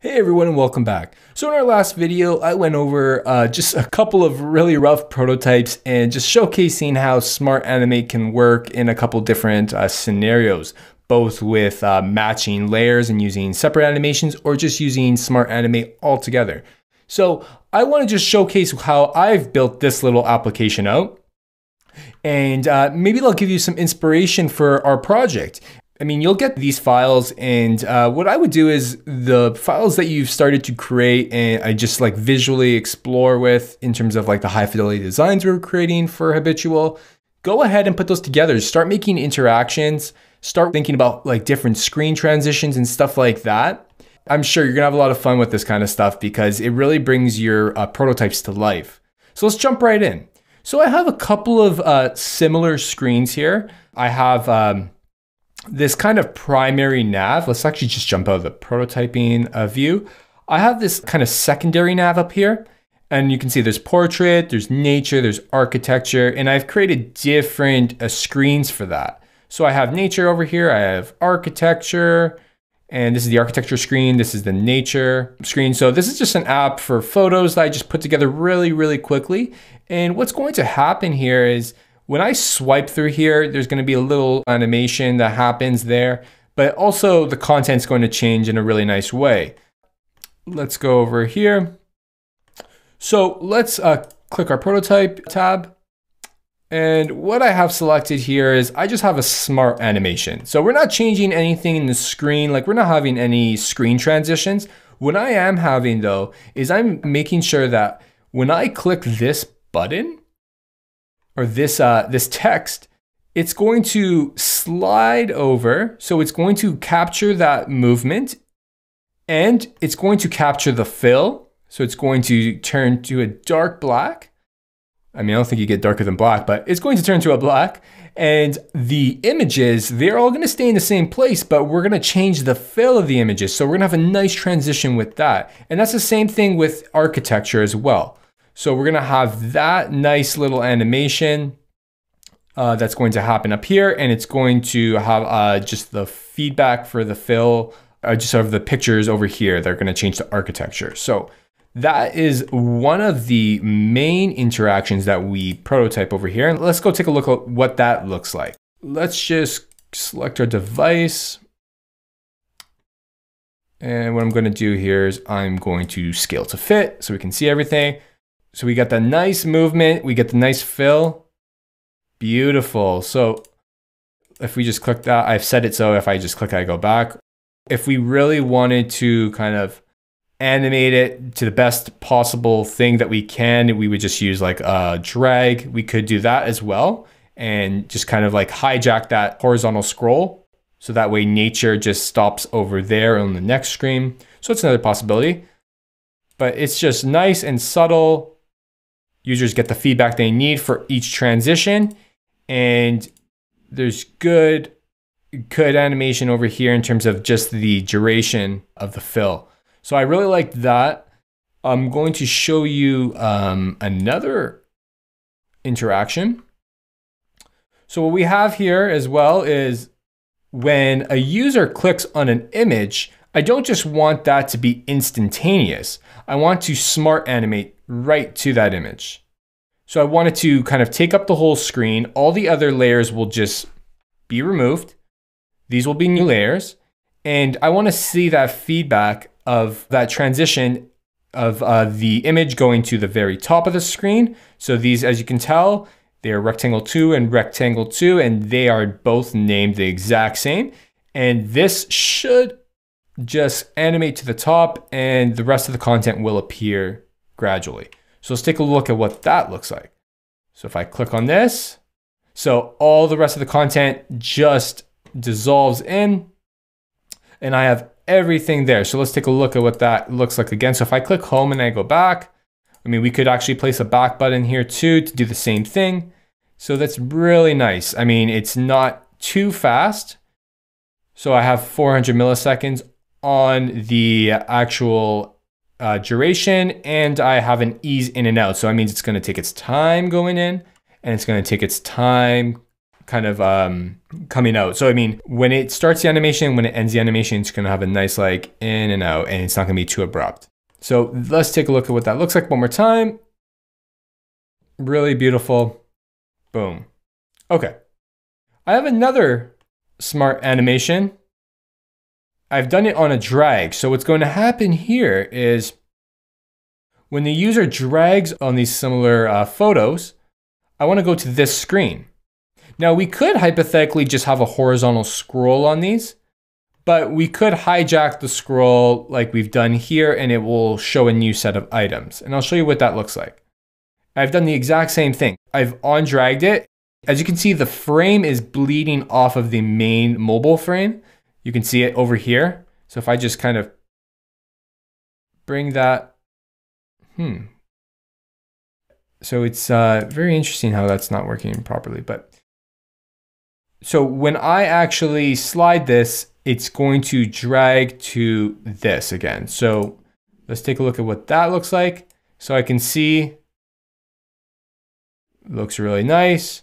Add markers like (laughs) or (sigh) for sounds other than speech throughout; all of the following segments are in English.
Hey everyone and welcome back. So in our last video, I went over uh, just a couple of really rough prototypes and just showcasing how Smart Animate can work in a couple different uh, scenarios, both with uh, matching layers and using separate animations or just using Smart Animate altogether. So I want to just showcase how I've built this little application out and uh, maybe they'll give you some inspiration for our project. I mean, you'll get these files, and uh, what I would do is the files that you've started to create and I just like visually explore with in terms of like the high fidelity designs we are creating for Habitual, go ahead and put those together. Start making interactions, start thinking about like different screen transitions and stuff like that. I'm sure you're gonna have a lot of fun with this kind of stuff because it really brings your uh, prototypes to life. So let's jump right in. So I have a couple of uh, similar screens here. I have um, this kind of primary nav, let's actually just jump out of the prototyping uh, view. I have this kind of secondary nav up here. And you can see there's portrait, there's nature, there's architecture, and I've created different uh, screens for that. So I have nature over here, I have architecture, and this is the architecture screen, this is the nature screen. So this is just an app for photos that I just put together really, really quickly. And what's going to happen here is when I swipe through here, there's gonna be a little animation that happens there, but also the content's going to change in a really nice way. Let's go over here. So let's uh, click our prototype tab. And what I have selected here is I just have a smart animation. So we're not changing anything in the screen, like we're not having any screen transitions. What I am having though, is I'm making sure that when I click this button, or this, uh, this text, it's going to slide over. So it's going to capture that movement and it's going to capture the fill. So it's going to turn to a dark black. I mean, I don't think you get darker than black, but it's going to turn to a black. And the images, they're all gonna stay in the same place, but we're gonna change the fill of the images. So we're gonna have a nice transition with that. And that's the same thing with architecture as well. So we're gonna have that nice little animation uh, that's going to happen up here, and it's going to have uh, just the feedback for the fill, uh, just sort of the pictures over here. They're gonna change the architecture. So that is one of the main interactions that we prototype over here. And let's go take a look at what that looks like. Let's just select our device. And what I'm gonna do here is I'm going to scale to fit so we can see everything. So we got the nice movement, we get the nice fill. Beautiful. So if we just click that, I've set it so if I just click, I go back. If we really wanted to kind of animate it to the best possible thing that we can, we would just use like a drag. We could do that as well and just kind of like hijack that horizontal scroll. So that way nature just stops over there on the next screen. So it's another possibility, but it's just nice and subtle Users get the feedback they need for each transition. And there's good, good animation over here in terms of just the duration of the fill. So I really like that. I'm going to show you um, another interaction. So what we have here as well is when a user clicks on an image, I don't just want that to be instantaneous. I want to smart animate right to that image. So I wanted to kind of take up the whole screen. All the other layers will just be removed. These will be new layers. And I want to see that feedback of that transition of uh, the image going to the very top of the screen. So these, as you can tell, they are rectangle 2 and rectangle 2, and they are both named the exact same. And this should just animate to the top, and the rest of the content will appear gradually. So let's take a look at what that looks like. So if I click on this, so all the rest of the content just dissolves in and I have everything there. So let's take a look at what that looks like again. So if I click home and I go back, I mean, we could actually place a back button here too to do the same thing. So that's really nice. I mean, it's not too fast. So I have 400 milliseconds on the actual uh, duration and I have an ease in and out. So that means it's gonna take its time going in and it's gonna take its time kind of um, coming out. So I mean, when it starts the animation, when it ends the animation, it's gonna have a nice like in and out, and it's not gonna be too abrupt. So let's take a look at what that looks like one more time. Really beautiful. Boom. Okay. I have another smart animation. I've done it on a drag. So what's going to happen here is when the user drags on these similar uh, photos, I want to go to this screen. Now we could hypothetically just have a horizontal scroll on these, but we could hijack the scroll like we've done here and it will show a new set of items. And I'll show you what that looks like. I've done the exact same thing. I've on dragged it. As you can see, the frame is bleeding off of the main mobile frame. You can see it over here. So if I just kind of bring that, hmm. So it's uh, very interesting how that's not working properly, but so when I actually slide this, it's going to drag to this again. So let's take a look at what that looks like. So I can see, looks really nice.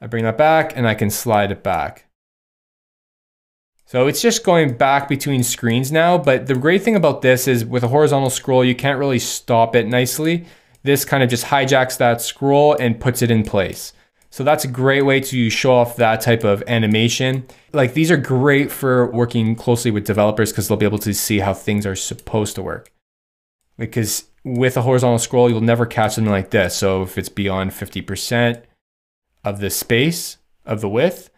I bring that back and I can slide it back. So it's just going back between screens now, but the great thing about this is with a horizontal scroll, you can't really stop it nicely. This kind of just hijacks that scroll and puts it in place. So that's a great way to show off that type of animation. Like these are great for working closely with developers because they'll be able to see how things are supposed to work. Because with a horizontal scroll, you'll never catch something like this. So if it's beyond 50% of the space of the width,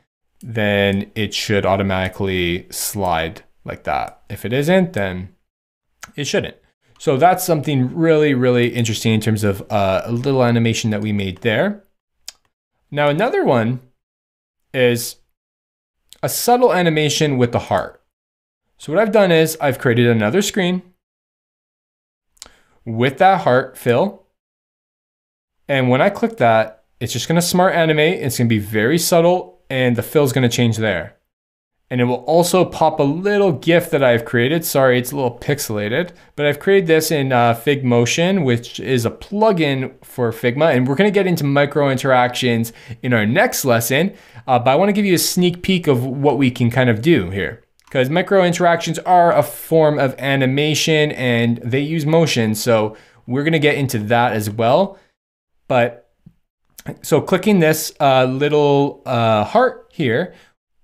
then it should automatically slide like that. If it isn't, then it shouldn't. So that's something really, really interesting in terms of uh, a little animation that we made there. Now, another one is a subtle animation with the heart. So what I've done is I've created another screen with that heart fill. And when I click that, it's just gonna smart animate. It's gonna be very subtle and the fill is gonna change there. And it will also pop a little GIF that I've created. Sorry, it's a little pixelated, but I've created this in uh, Figmotion, which is a plugin for Figma. And we're gonna get into micro interactions in our next lesson. Uh, but I wanna give you a sneak peek of what we can kind of do here. Because micro interactions are a form of animation and they use motion. So we're gonna get into that as well. But so clicking this uh, little uh, heart here,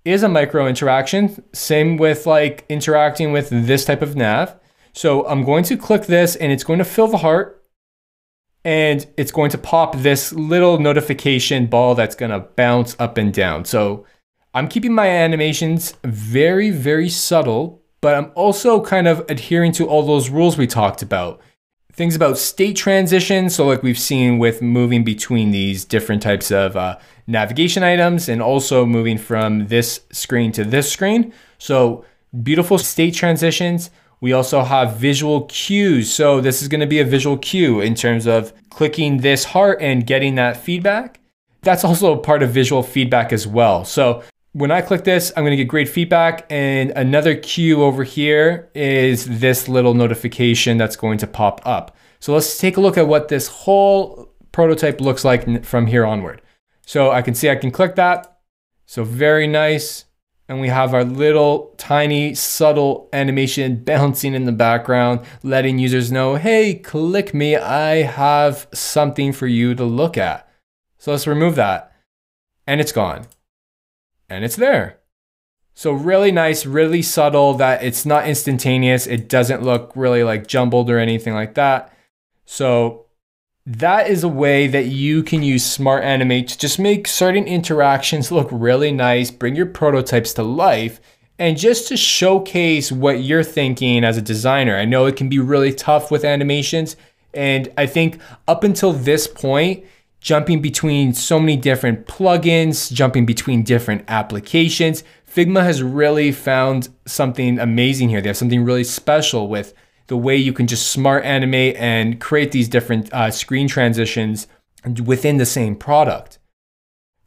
is a micro interaction. Same with like interacting with this type of nav. So I'm going to click this and it's going to fill the heart and it's going to pop this little notification ball that's going to bounce up and down. So I'm keeping my animations very, very subtle, but I'm also kind of adhering to all those rules we talked about things about state transition. So like we've seen with moving between these different types of uh, navigation items and also moving from this screen to this screen. So beautiful state transitions. We also have visual cues. So this is gonna be a visual cue in terms of clicking this heart and getting that feedback. That's also a part of visual feedback as well. So when I click this, I'm gonna get great feedback. And another cue over here is this little notification that's going to pop up. So let's take a look at what this whole prototype looks like from here onward. So I can see I can click that. So very nice. And we have our little tiny subtle animation (laughs) bouncing in the background, letting users know, hey, click me, I have something for you to look at. So let's remove that. And it's gone and it's there. So really nice, really subtle that it's not instantaneous. It doesn't look really like jumbled or anything like that. So that is a way that you can use Smart Animate to just make certain interactions look really nice, bring your prototypes to life, and just to showcase what you're thinking as a designer. I know it can be really tough with animations, and I think up until this point, jumping between so many different plugins, jumping between different applications. Figma has really found something amazing here. They have something really special with the way you can just smart animate and create these different uh, screen transitions within the same product.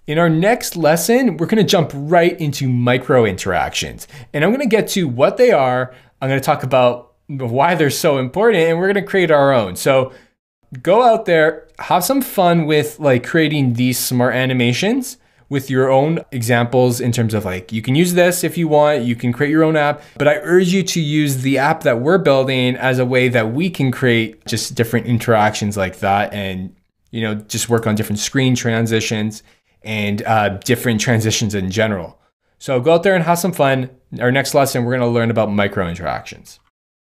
In our next lesson, we're gonna jump right into micro interactions. And I'm gonna get to what they are. I'm gonna talk about why they're so important and we're gonna create our own. So go out there, have some fun with like creating these smart animations. with your own examples in terms of like, you can use this if you want, you can create your own app, but I urge you to use the app that we're building as a way that we can create just different interactions like that and, you know, just work on different screen transitions and uh, different transitions in general. So go out there and have some fun. Our next lesson, we're going to learn about micro interactions.